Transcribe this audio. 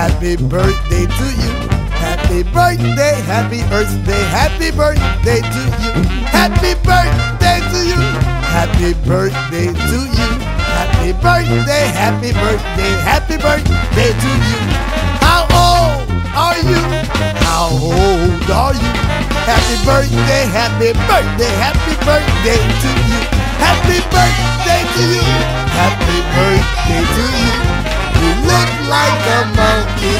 happy birthday to you. Happy birthday, happy birthday, happy birthday to you. Happy birthday to you. Happy birthday to you. Happy birthday, happy birthday, happy birthday to you. How old are you? How old are you? Happy birthday, happy birthday, happy birthday to you. Happy birthday to you. Happy birthday to you like a monkey.